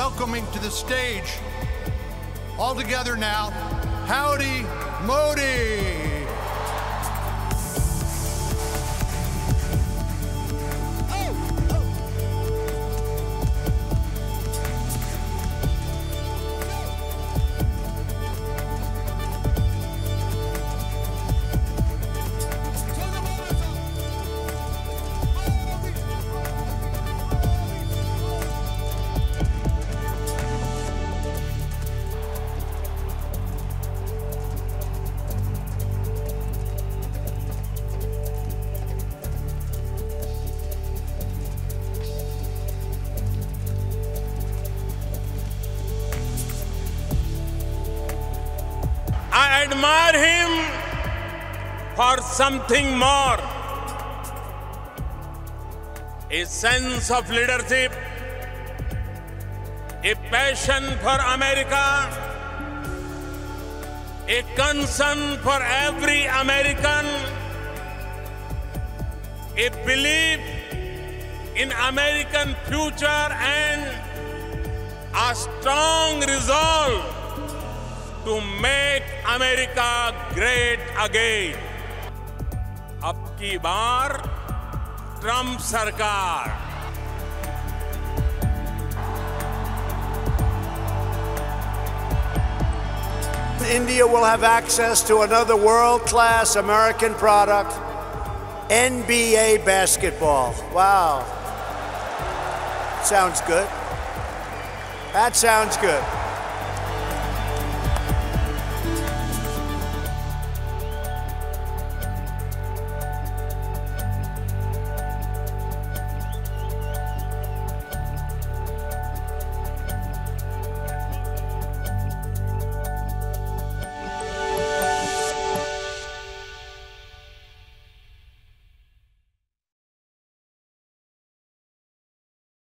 welcoming to the stage, all together now, Howdy Modi. I admire him for something more. A sense of leadership, a passion for America, a concern for every American, a belief in American future and a strong resolve to make America great again. अब की बार Trump सरकार India will have access to another world class American product NBA basketball. Wow. Sounds good. That sounds good.